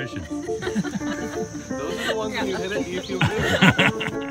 expression. Those are the ones when you hit it, you feel good.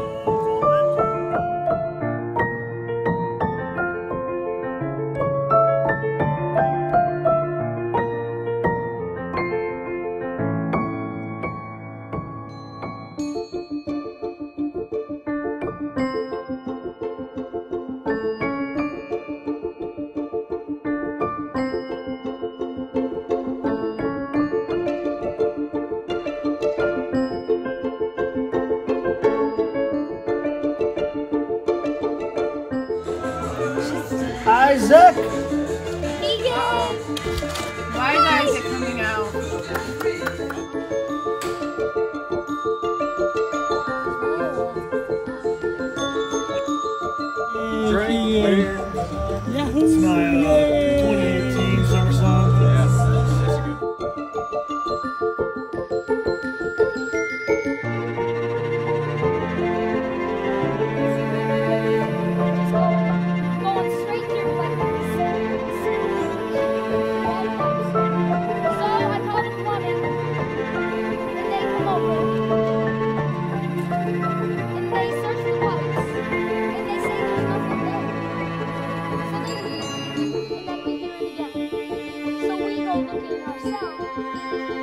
Isaac! Why is Isaac coming out? It's my uh, looking ourselves,